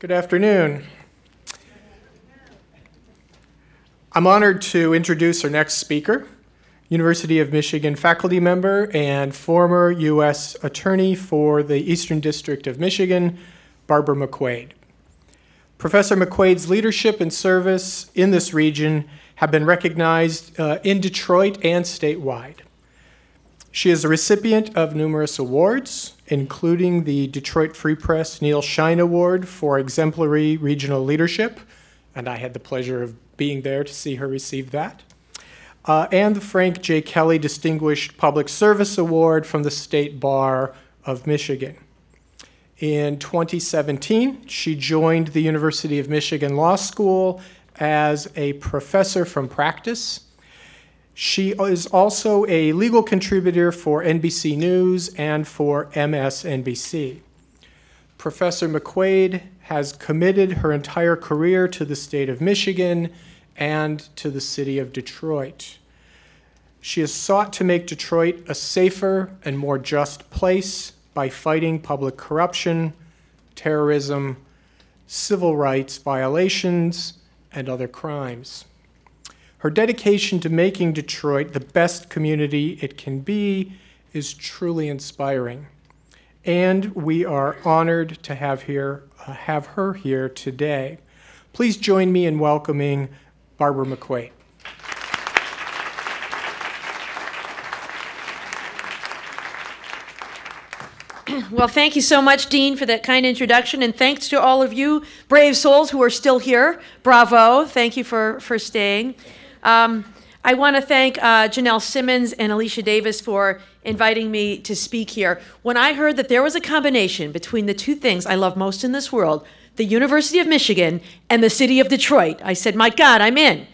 Good afternoon. I'm honored to introduce our next speaker, University of Michigan faculty member and former U.S. Attorney for the Eastern District of Michigan, Barbara McQuade. Professor McQuade's leadership and service in this region have been recognized uh, in Detroit and statewide. She is a recipient of numerous awards, including the Detroit Free Press Neal Shine Award for Exemplary Regional Leadership, and I had the pleasure of being there to see her receive that, uh, and the Frank J. Kelly Distinguished Public Service Award from the State Bar of Michigan. In 2017, she joined the University of Michigan Law School as a professor from practice. She is also a legal contributor for NBC News and for MSNBC. Professor McQuade has committed her entire career to the state of Michigan and to the city of Detroit. She has sought to make Detroit a safer and more just place by fighting public corruption, terrorism, civil rights violations, and other crimes. Her dedication to making Detroit the best community it can be is truly inspiring. And we are honored to have, here, uh, have her here today. Please join me in welcoming Barbara McQuade. Well, thank you so much, Dean, for that kind introduction, and thanks to all of you brave souls who are still here. Bravo! Thank you for for staying. Um, I want to thank uh, Janelle Simmons and Alicia Davis for inviting me to speak here. When I heard that there was a combination between the two things I love most in this world, the University of Michigan and the city of Detroit, I said, "My God, I'm in."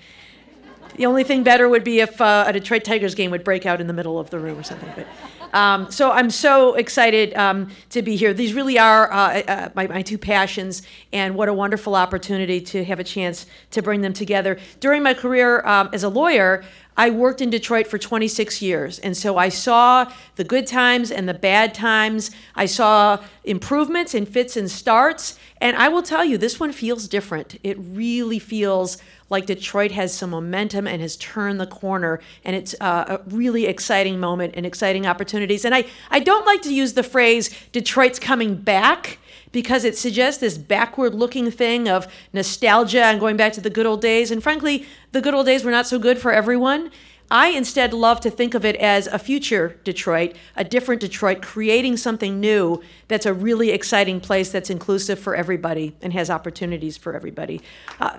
The only thing better would be if uh, a Detroit Tigers game would break out in the middle of the room or something. But um, so I'm so excited um, to be here. These really are uh, uh, my, my two passions, and what a wonderful opportunity to have a chance to bring them together. During my career um, as a lawyer, I worked in Detroit for 26 years, and so I saw the good times and the bad times. I saw improvements in fits and starts, and I will tell you, this one feels different. It really feels like Detroit has some momentum and has turned the corner, and it's uh, a really exciting moment and exciting opportunities. And I, I don't like to use the phrase Detroit's coming back because it suggests this backward looking thing of nostalgia and going back to the good old days. And frankly, the good old days were not so good for everyone. I instead love to think of it as a future Detroit, a different Detroit, creating something new that's a really exciting place that's inclusive for everybody and has opportunities for everybody. Uh,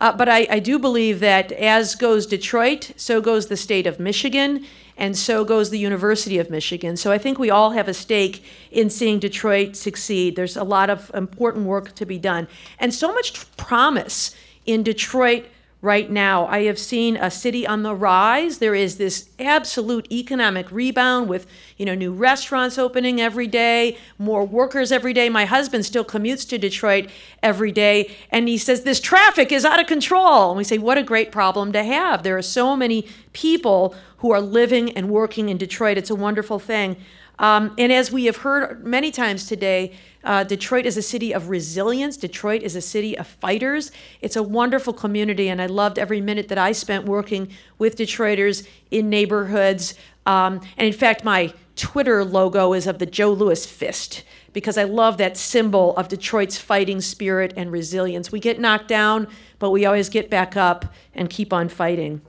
Uh, but I, I, do believe that as goes Detroit, so goes the state of Michigan, and so goes the University of Michigan. So I think we all have a stake in seeing Detroit succeed. There's a lot of important work to be done, and so much promise in Detroit right now. I have seen a city on the rise. There is this absolute economic rebound with, you know, new restaurants opening every day, more workers every day. My husband still commutes to Detroit every day and he says this traffic is out of control. And we say what a great problem to have. There are so many people who are living and working in Detroit. It's a wonderful thing. Um, and as we have heard many times today, uh, Detroit is a city of resilience. Detroit is a city of fighters. It's a wonderful community, and I loved every minute that I spent working with Detroiters in neighborhoods. Um, and in fact, my Twitter logo is of the Joe Louis fist because I love that symbol of Detroit's fighting spirit and resilience. We get knocked down, but we always get back up and keep on fighting.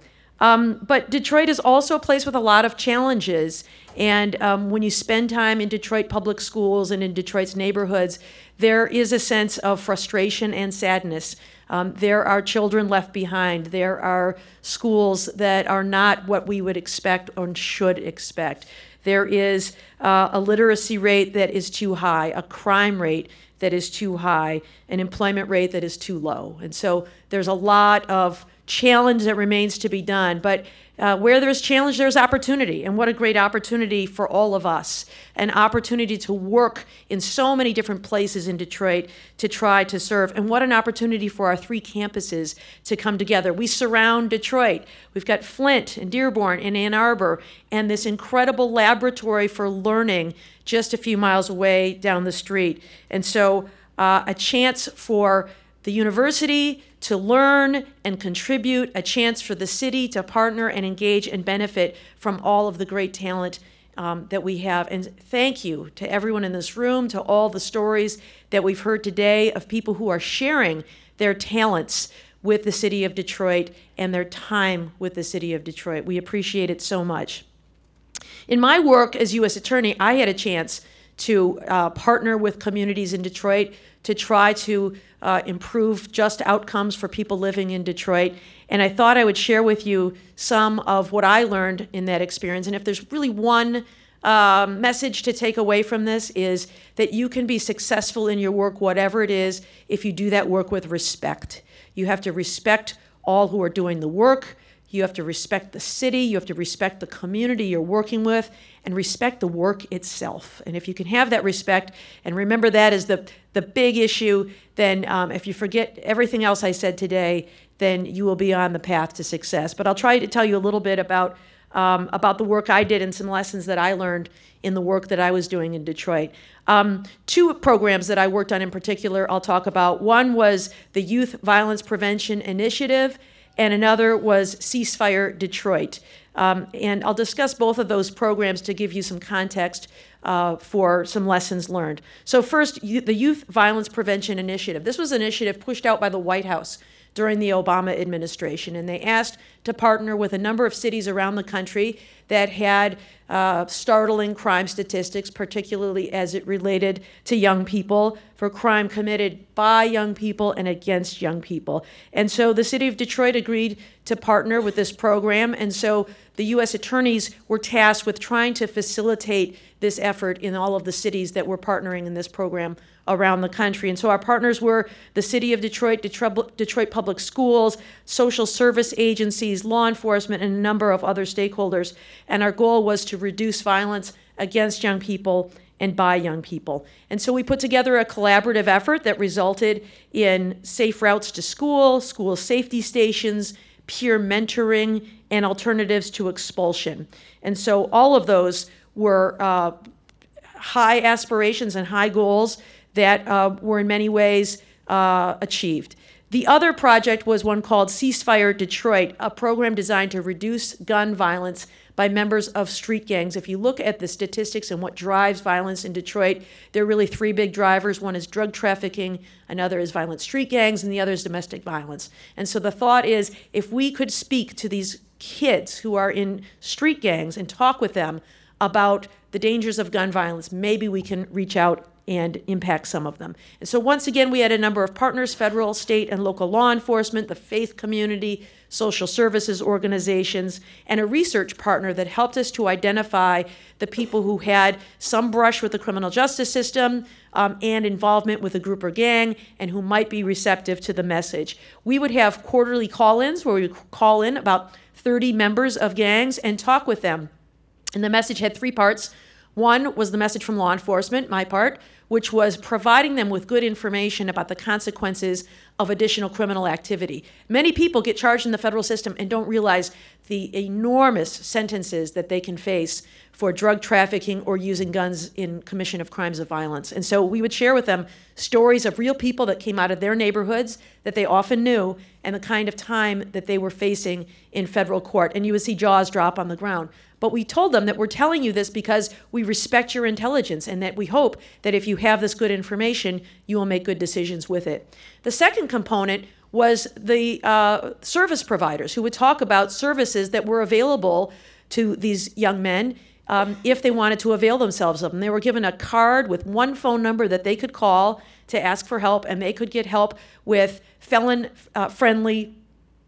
Um, but Detroit is also a place with a lot of challenges. And um, when you spend time in Detroit public schools and in Detroit's neighborhoods, there is a sense of frustration and sadness. Um, there are children left behind. There are schools that are not what we would expect or should expect. There is uh, a literacy rate that is too high, a crime rate that is too high, an employment rate that is too low. And so there's a lot of challenge that remains to be done. But uh, where there's challenge, there's opportunity. And what a great opportunity for all of us an opportunity to work in so many different places in Detroit to try to serve. And what an opportunity for our three campuses to come together. We surround Detroit. We've got Flint and Dearborn and Ann Arbor, and this incredible laboratory for learning just a few miles away down the street. And so, uh, a chance for the university to learn and contribute, a chance for the city to partner and engage and benefit from all of the great talent um, that we have. And thank you to everyone in this room, to all the stories that we've heard today of people who are sharing their talents with the city of Detroit and their time with the city of Detroit. We appreciate it so much. In my work as U.S. Attorney, I had a chance to uh, partner with communities in Detroit to try to uh, improve just outcomes for people living in Detroit. And I thought I would share with you some of what I learned in that experience. And if there's really one uh, message to take away from this is that you can be successful in your work, whatever it is, if you do that work with respect. You have to respect all who are doing the work. You have to respect the city, you have to respect the community you're working with, and respect the work itself. And if you can have that respect and remember that as the, the big issue, then um, if you forget everything else I said today, then you will be on the path to success. But I'll try to tell you a little bit about, um, about the work I did and some lessons that I learned in the work that I was doing in Detroit. Um, two programs that I worked on in particular, I'll talk about. One was the Youth Violence Prevention Initiative and another was Ceasefire Detroit. Um, and I'll discuss both of those programs to give you some context uh, for some lessons learned. So, first, the Youth Violence Prevention Initiative. This was an initiative pushed out by the White House during the Obama administration, and they asked to partner with a number of cities around the country that had uh, startling crime statistics, particularly as it related to young people, for crime committed by young people and against young people. And so the city of Detroit agreed to partner with this program, and so the U.S. attorneys were tasked with trying to facilitate this effort in all of the cities that were partnering in this program around the country. And so our partners were the City of Detroit, Detroit, Detroit Public Schools, social service agencies, law enforcement, and a number of other stakeholders. And our goal was to reduce violence against young people and by young people. And so we put together a collaborative effort that resulted in safe routes to school, school safety stations, peer mentoring, and alternatives to expulsion. And so all of those were uh, high aspirations and high goals that uh, were in many ways uh, achieved. The other project was one called Ceasefire Detroit, a program designed to reduce gun violence by members of street gangs. If you look at the statistics and what drives violence in Detroit, there are really three big drivers. One is drug trafficking, another is violent street gangs, and the other is domestic violence. And so the thought is if we could speak to these kids who are in street gangs and talk with them about the dangers of gun violence, maybe we can reach out and impact some of them. And so, once again, we had a number of partners federal, state, and local law enforcement, the faith community, social services organizations, and a research partner that helped us to identify the people who had some brush with the criminal justice system um, and involvement with a group or gang and who might be receptive to the message. We would have quarterly call ins where we would call in about 30 members of gangs and talk with them. And the message had three parts. One was the message from law enforcement, my part, which was providing them with good information about the consequences of additional criminal activity. Many people get charged in the federal system and don't realize the enormous sentences that they can face for drug trafficking or using guns in commission of crimes of violence. And so we would share with them stories of real people that came out of their neighborhoods that they often knew and the kind of time that they were facing in federal court. And you would see jaws drop on the ground. But we told them that we're telling you this because we respect your intelligence and that we hope that if you have this good information, you will make good decisions with it. The second component was the uh, service providers who would talk about services that were available to these young men um, if they wanted to avail themselves of them. They were given a card with one phone number that they could call to ask for help, and they could get help with felon uh, friendly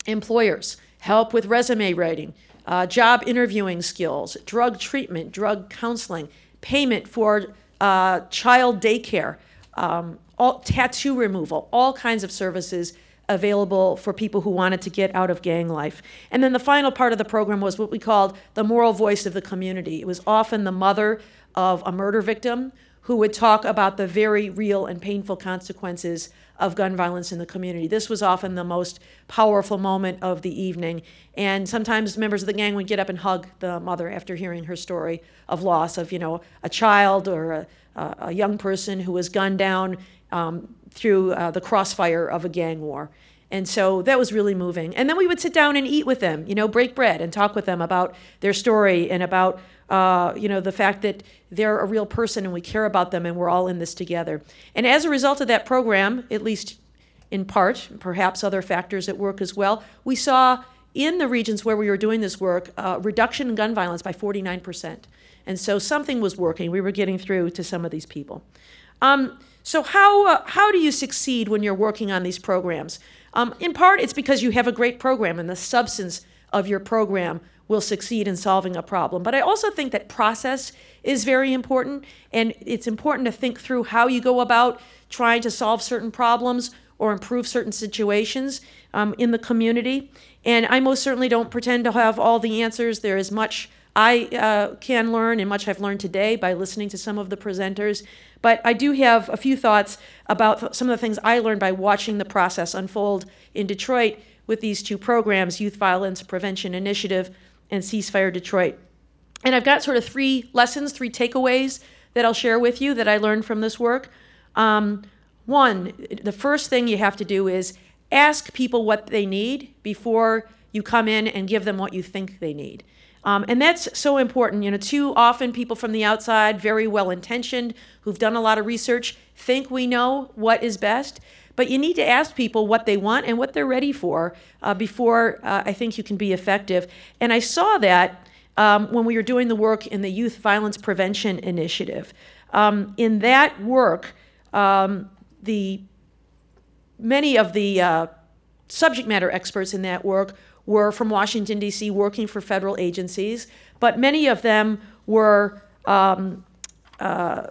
employers, help with resume writing, uh, job interviewing skills, drug treatment, drug counseling, payment for uh, child daycare, um, all, tattoo removal, all kinds of services available for people who wanted to get out of gang life. And then the final part of the program was what we called the moral voice of the community. It was often the mother of a murder victim who would talk about the very real and painful consequences of gun violence in the community. This was often the most powerful moment of the evening. And sometimes members of the gang would get up and hug the mother after hearing her story of loss of, you know, a child or a, a young person who was gunned down um, through uh, the crossfire of a gang war. And so that was really moving. And then we would sit down and eat with them, you know, break bread and talk with them about their story and about, uh, you know, the fact that they're a real person and we care about them and we're all in this together. And as a result of that program, at least in part, perhaps other factors at work as well, we saw in the regions where we were doing this work uh, reduction in gun violence by 49%. And so something was working. We were getting through to some of these people. Um, so how, uh, how do you succeed when you're working on these programs? Um, in part, it's because you have a great program and the substance of your program will succeed in solving a problem. But I also think that process is very important, and it's important to think through how you go about trying to solve certain problems or improve certain situations um, in the community. And I most certainly don't pretend to have all the answers. There is much I uh, can learn, and much I've learned today by listening to some of the presenters. But I do have a few thoughts about some of the things I learned by watching the process unfold in Detroit with these two programs Youth Violence Prevention Initiative and Ceasefire Detroit. And I've got sort of three lessons, three takeaways that I'll share with you that I learned from this work. Um, one, the first thing you have to do is ask people what they need before you come in and give them what you think they need. Um, and that's so important. You know, too often people from the outside, very well intentioned, who've done a lot of research, think we know what is best. But you need to ask people what they want and what they're ready for uh, before uh, I think you can be effective. And I saw that um, when we were doing the work in the Youth Violence Prevention Initiative. Um, in that work, um, the many of the uh, subject matter experts in that work were from Washington, D.C., working for federal agencies, but many of them were um, uh,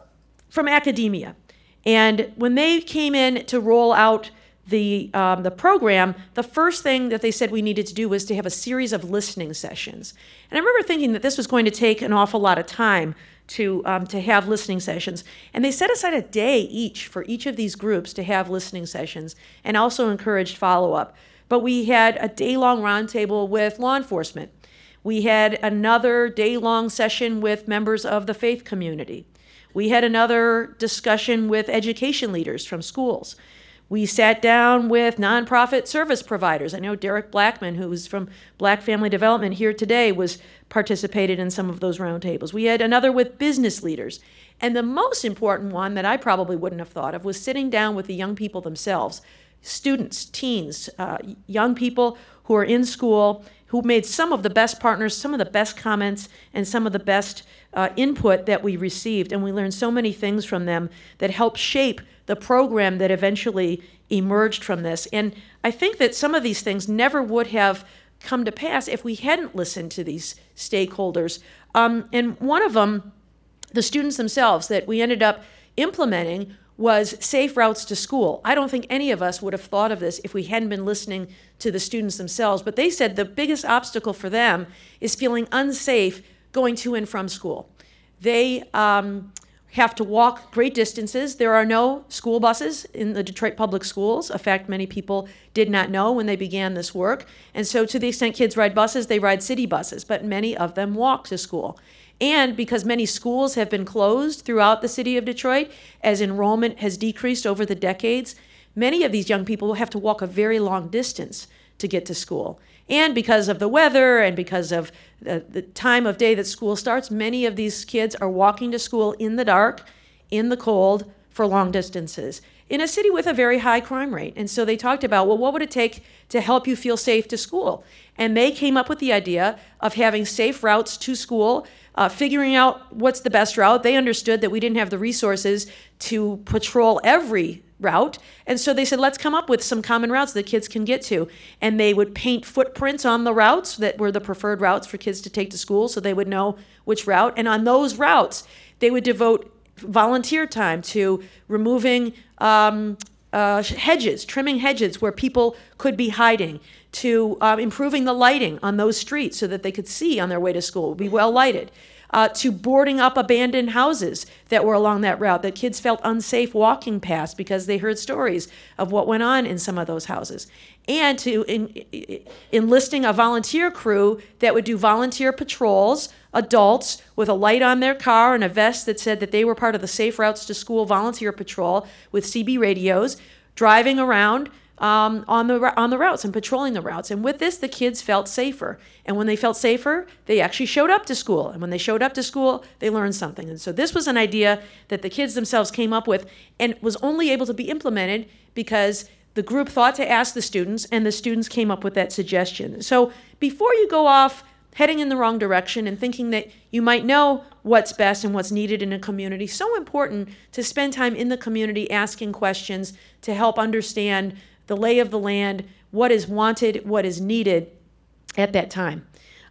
from academia. And when they came in to roll out the, um, the program, the first thing that they said we needed to do was to have a series of listening sessions. And I remember thinking that this was going to take an awful lot of time to, um, to have listening sessions. And they set aside a day each for each of these groups to have listening sessions and also encouraged follow up. But we had a day long roundtable with law enforcement. We had another day long session with members of the faith community. We had another discussion with education leaders from schools. We sat down with nonprofit service providers. I know Derek Blackman, who was from Black Family Development here today, was participated in some of those roundtables. We had another with business leaders. And the most important one that I probably wouldn't have thought of was sitting down with the young people themselves students, teens, uh, young people who are in school who made some of the best partners, some of the best comments, and some of the best uh, input that we received. And we learned so many things from them that helped shape the program that eventually emerged from this. And I think that some of these things never would have come to pass if we hadn't listened to these stakeholders. Um, and one of them, the students themselves, that we ended up implementing was safe routes to school. I don't think any of us would have thought of this if we hadn't been listening to the students themselves, but they said the biggest obstacle for them is feeling unsafe going to and from school. They um, have to walk great distances. There are no school buses in the Detroit public schools. A fact many people did not know when they began this work. And so, to the extent kids ride buses, they ride city buses, but many of them walk to school. And because many schools have been closed throughout the city of Detroit, as enrollment has decreased over the decades, many of these young people will have to walk a very long distance to get to school. And because of the weather and because of the, the time of day that school starts, many of these kids are walking to school in the dark, in the cold, for long distances in a city with a very high crime rate. And so they talked about, well, what would it take to help you feel safe to school? And they came up with the idea of having safe routes to school uh, figuring out what's the best route. They understood that we didn't have the resources to patrol every route. And so they said, let's come up with some common routes that kids can get to. And they would paint footprints on the routes that were the preferred routes for kids to take to school so they would know which route. And on those routes, they would devote volunteer time to removing um, uh, hedges, trimming hedges where people could be hiding, to uh, improving the lighting on those streets so that they could see on their way to school, be well lighted, uh, to boarding up abandoned houses that were along that route that kids felt unsafe walking past because they heard stories of what went on in some of those houses, and to in, enlisting a volunteer crew that would do volunteer patrols, adults with a light on their car and a vest that said that they were part of the Safe Routes to School volunteer patrol with CB radios, driving around um, on the on the routes and patrolling the routes. And with this, the kids felt safer. And when they felt safer, they actually showed up to school. And when they showed up to school, they learned something. And so this was an idea that the kids themselves came up with, and was only able to be implemented because the group thought to ask the students, and the students came up with that suggestion. So before you go off heading in the wrong direction and thinking that you might know what's best and what's needed in a community, so important to spend time in the community asking questions to help understand the lay of the land, what is wanted, what is needed at that time.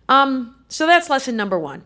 Um, so that's lesson number one.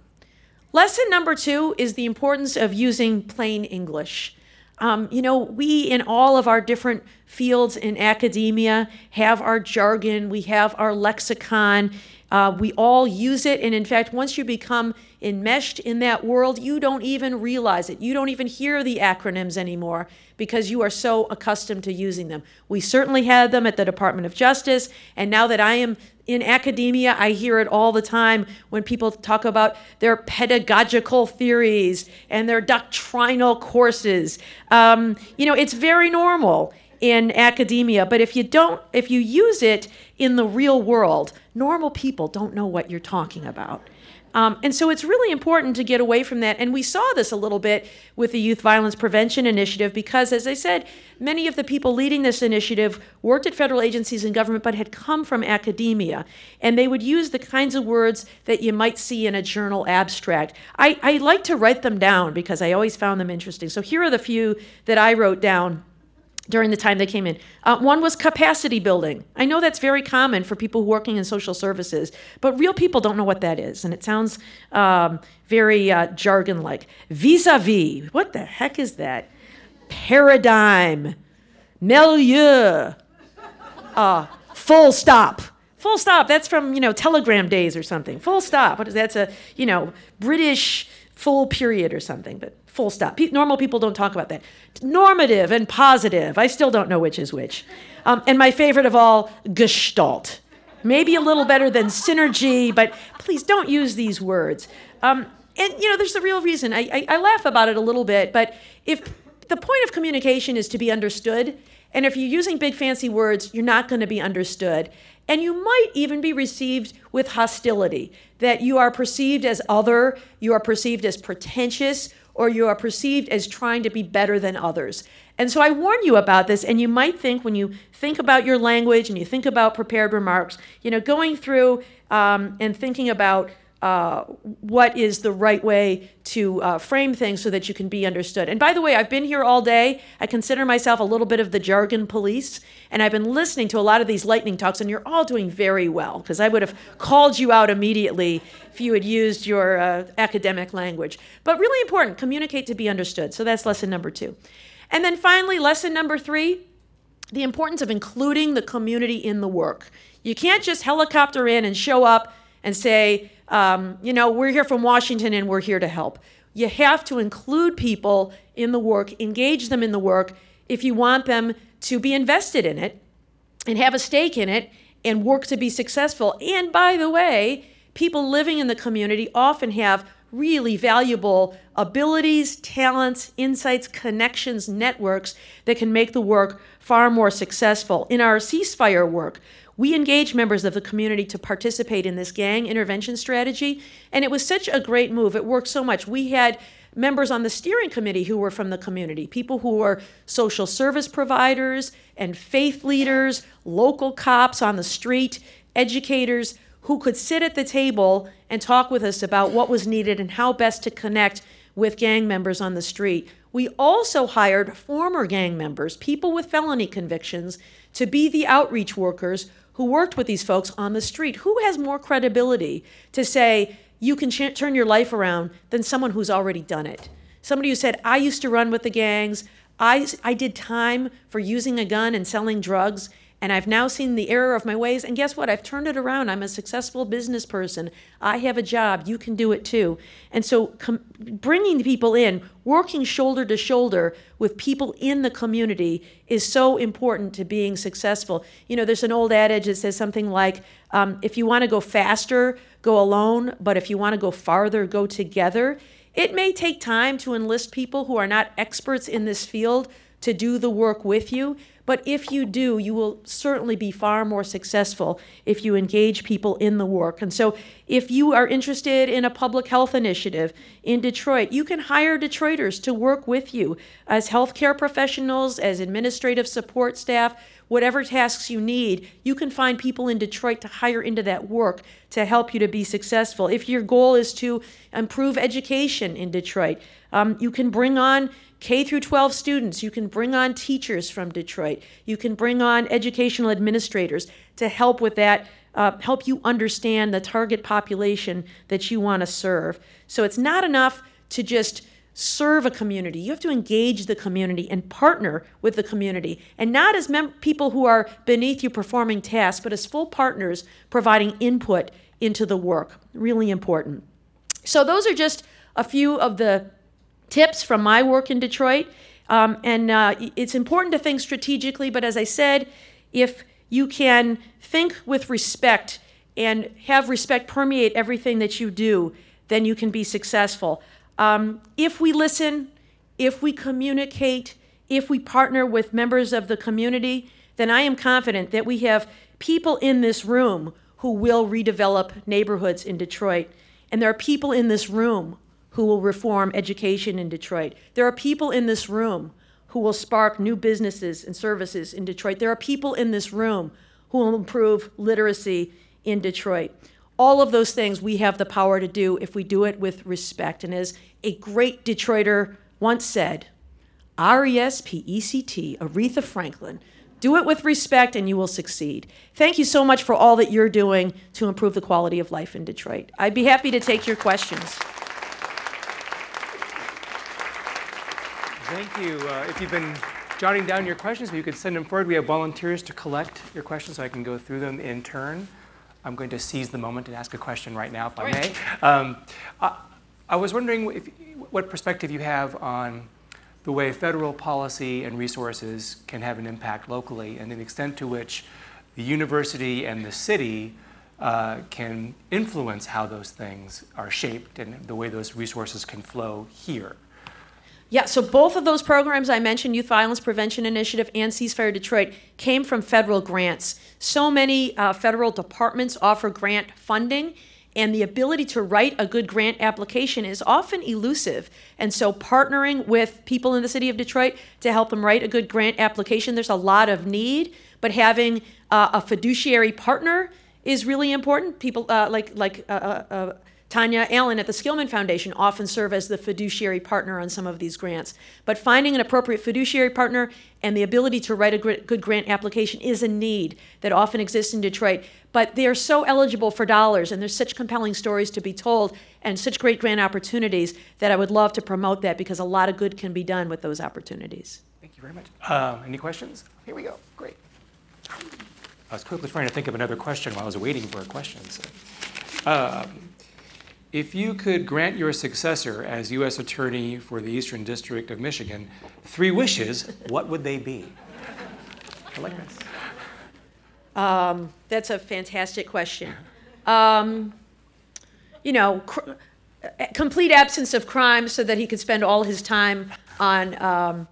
Lesson number two is the importance of using plain English. Um, you know, we in all of our different fields in academia have our jargon, we have our lexicon, uh, we all use it. And in fact, once you become enmeshed in that world, you don't even realize it. You don't even hear the acronyms anymore because you are so accustomed to using them. We certainly had them at the Department of Justice. And now that I am in academia, I hear it all the time when people talk about their pedagogical theories and their doctrinal courses. Um, you know, it's very normal in academia, but if you don't, if you use it in the real world, normal people don't know what you're talking about. Um, and so it's really important to get away from that. And we saw this a little bit with the Youth Violence Prevention Initiative because, as I said, many of the people leading this initiative worked at federal agencies and government but had come from academia. And they would use the kinds of words that you might see in a journal abstract. I, I like to write them down because I always found them interesting. So here are the few that I wrote down during the time they came in. Uh, one was capacity building. I know that's very common for people working in social services, but real people don't know what that is, and it sounds um, very uh, jargon like. Vis a vis, what the heck is that? Paradigm, milieu, uh, full stop. Full stop. That's from you know Telegram days or something. Full stop. What is that? That's a you know British full period or something. But full stop. Pe- normal people don't talk about that. Normative and positive. I still don't know which is which. Um, and my favorite of all, gestalt. Maybe a little better than synergy, but please don't use these words. Um, and you know, there's a real reason. I, I, I laugh about it a little bit, but if the point of communication is to be understood, and if you're using big fancy words, you're not going to be understood. And you might even be received with hostility, that you are perceived as other, you are perceived as pretentious, or you are perceived as trying to be better than others. And so I warn you about this, and you might think when you think about your language and you think about prepared remarks, you know, going through um, and thinking about uh, what is the right way to uh, frame things so that you can be understood. And by the way, I've been here all day. I consider myself a little bit of the jargon police, and I've been listening to a lot of these lightning talks, and you're all doing very well because I would have called you out immediately if you had used your uh, academic language. But really important, communicate to be understood. So that's lesson number two. And then finally, lesson number three the importance of including the community in the work. You can't just helicopter in and show up and say, um, you know, we're here from Washington and we're here to help. You have to include people in the work, engage them in the work if you want them to be invested in it and have a stake in it and work to be successful. And by the way, people living in the community often have really valuable abilities, talents, insights, connections, networks that can make the work far more successful. In our ceasefire work, we engaged members of the community to participate in this gang intervention strategy, and it was such a great move. It worked so much. We had members on the steering committee who were from the community, people who were social service providers and faith leaders, local cops on the street, educators who could sit at the table and talk with us about what was needed and how best to connect with gang members on the street. We also hired former gang members, people with felony convictions, to be the outreach workers who worked with these folks on the street. Who has more credibility to say you can ch- turn your life around than someone who's already done it? Somebody who said, I used to run with the gangs, I, I did time for using a gun and selling drugs, and I've now seen the error of my ways. And guess what? I've turned it around. I'm a successful business person. I have a job. You can do it too. And so, com- bringing people in, working shoulder to shoulder with people in the community is so important to being successful. You know, there's an old adage that says something like, um, if you want to go faster, go alone, but if you want to go farther, go together. It may take time to enlist people who are not experts in this field to do the work with you, but if you do, you will certainly be far more successful if you engage people in the work. And so, if you are interested in a public health initiative in Detroit, you can hire Detroiters to work with you as healthcare professionals, as administrative support staff, whatever tasks you need. You can find people in Detroit to hire into that work to help you to be successful. If your goal is to improve education in Detroit, um, you can bring on K through 12 students. You can bring on teachers from Detroit. You can bring on educational administrators to help with that, uh, help you understand the target population that you want to serve. So it's not enough to just serve a community. You have to engage the community and partner with the community, and not as people who are beneath you performing tasks, but as full partners providing input into the work. Really important. So, those are just a few of the tips from my work in Detroit. Um, and uh, it's important to think strategically, but as I said, if you can think with respect and have respect permeate everything that you do, then you can be successful. Um, if we listen, if we communicate, if we partner with members of the community, then I am confident that we have people in this room who will redevelop neighborhoods in Detroit. And there are people in this room who will reform education in Detroit. There are people in this room who will spark new businesses and services in Detroit. There are people in this room who will improve literacy in Detroit. All of those things we have the power to do if we do it with respect. And as a great Detroiter once said, R E S P E C T, Aretha Franklin, do it with respect and you will succeed. Thank you so much for all that you're doing to improve the quality of life in Detroit. I'd be happy to take your questions. Thank you. Uh, if you've been jotting down your questions, you could send them forward. We have volunteers to collect your questions so I can go through them in turn. I'm going to seize the moment and ask a question right now, if I may. Um, I, I, was wondering if, what perspective you have on the way federal policy and resources can have an impact locally and the extent to which the university and the city uh, can influence how those things are shaped and the way those resources can flow here. Yeah, so both of those programs I mentioned, Youth Violence Prevention Initiative and Ceasefire Detroit, came from federal grants. So many uh, federal departments offer grant funding, and the ability to write a good grant application is often elusive. And so, partnering with people in the city of Detroit to help them write a good grant application, there's a lot of need, but having uh, a fiduciary partner is really important. People uh, like like uh, uh, uh Tonya Allen at the Skillman Foundation often serve as the fiduciary partner on some of these grants. But finding an appropriate fiduciary partner and the ability to write a good grant application is a need that often exists in Detroit. But they are so eligible for dollars, and there's such compelling stories to be told and such great grant opportunities that I would love to promote that because a lot of good can be done with those opportunities. Thank you very much. Uh, any questions? Here we go. Great. I was quickly trying to think of another question while I was waiting for a question. So. Um, if you could grant your successor as U.S. Attorney for the Eastern District of Michigan three wishes, what would they be? I like this. Um, that's a fantastic question. Um, you know, complete absence of crime so that he could spend all his time on um,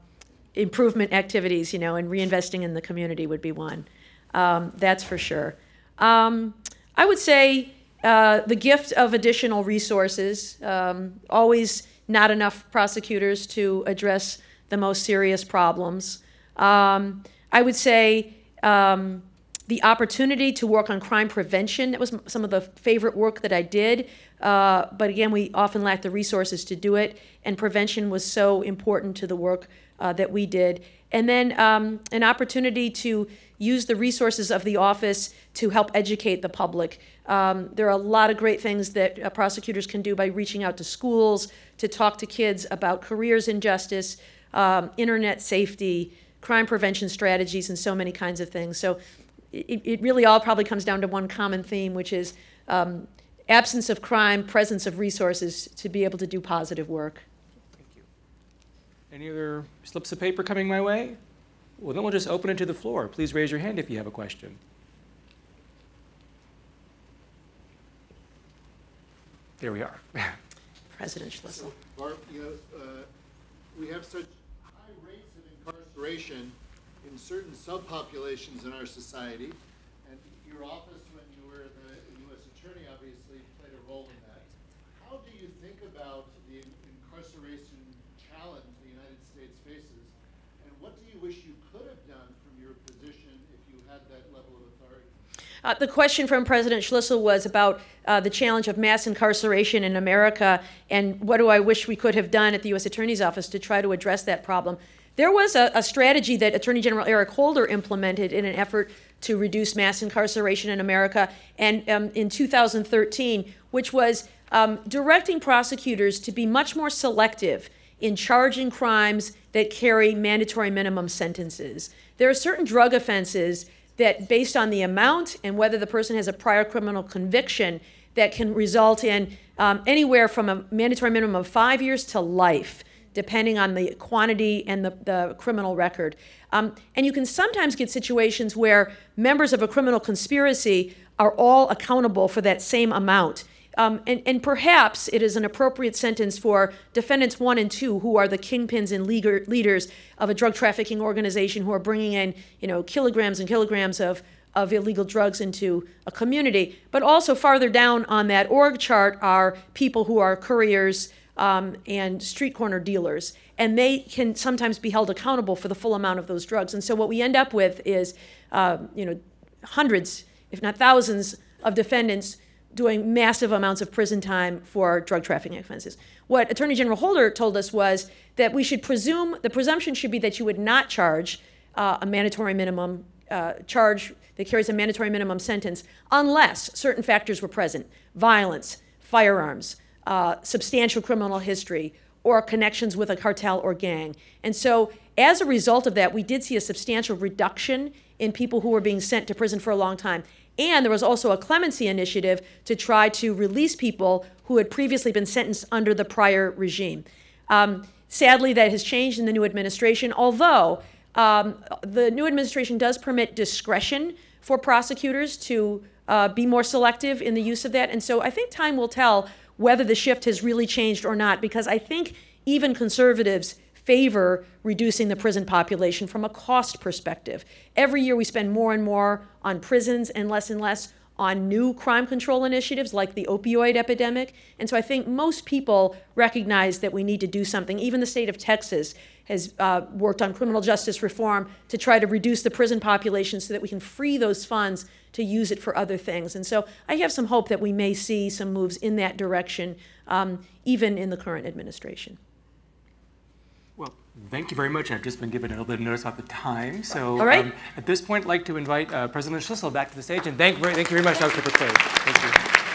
improvement activities, you know, and reinvesting in the community would be one. Um, that's for sure. Um, I would say uh, the gift of additional resources, um, always not enough prosecutors to address the most serious problems. Um, I would say um, the opportunity to work on crime prevention. That was some of the favorite work that I did. Uh, but again, we often lack the resources to do it, and prevention was so important to the work uh, that we did. And then um, an opportunity to use the resources of the office to help educate the public. Um, there are a lot of great things that uh, prosecutors can do by reaching out to schools to talk to kids about careers in justice. um, internet safety, crime prevention strategies, and so many kinds of things. So it, it really all probably comes down to one common theme, which is um, absence of crime, presence of resources to be able to do positive work. Thank you. Any other slips of paper coming my way? Well, then we'll just open it to the floor. Please raise your hand if you have a question. There we are. President Schlissel. Barb, you know, uh, we have such high rates of incarceration in certain subpopulations in our society. And your office, when you were the U.S. Attorney, obviously played a role in that. How do you think about the incarceration challenge faces? And what do you wish you could have done from your position if you had that level of authority? Uh, the question from President Schlissel was about uh, the challenge of mass incarceration in America and what do I wish we could have done at the U.S. Attorney's Office to try to address that problem. There was a, a strategy that Attorney General Eric Holder implemented in an effort to reduce mass incarceration in America and um, in 2013, which was um, directing prosecutors to be much more selective in charging crimes that carry mandatory minimum sentences. There are certain drug offenses that, based on the amount and whether the person has a prior criminal conviction, that can result in um, anywhere from a mandatory minimum of five years to life, depending on the quantity and the, the criminal record. Um, and you can sometimes get situations where members of a criminal conspiracy are all accountable for that same amount. Um, and, and, perhaps it is an appropriate sentence for defendants one and two, who are the kingpins and leader, leaders of a drug trafficking organization, who are bringing in, you know, kilograms and kilograms of, of illegal drugs into a community. But also farther down on that org chart are people who are couriers um, and street corner dealers, and they can sometimes be held accountable for the full amount of those drugs. And so what we end up with is, uh, you know, hundreds, if not thousands, of defendants doing massive amounts of prison time for drug trafficking offenses. What Attorney General Holder told us was that we should presume, the presumption should be that you would not charge uh, a mandatory minimum uh, charge that carries a mandatory minimum sentence unless certain factors were present violence, firearms, uh, substantial criminal history, or connections with a cartel or gang. And so, as a result of that, we did see a substantial reduction in people who were being sent to prison for a long time. And there was also a clemency initiative to try to release people who had previously been sentenced under the prior regime. Um, sadly, that has changed in the new administration, although um, the new administration does permit discretion for prosecutors to uh, be more selective in the use of that. And so I think time will tell whether the shift has really changed or not, because I think even conservatives favor reducing the prison population from a cost perspective. Every year we spend more and more on prisons and less and less on new crime control initiatives like the opioid epidemic. And so I think most people recognize that we need to do something. Even the state of Texas has uh, worked on criminal justice reform to try to reduce the prison population so that we can free those funds to use it for other things. And so I have some hope that we may see some moves in that direction, um, even in the current administration. Thank you very much. I've just been given a little bit of notice about the time. So right. um, at this point, I'd like to invite uh, President Schlissel back to the stage and thank, very, thank you very much, Dr. Thank you.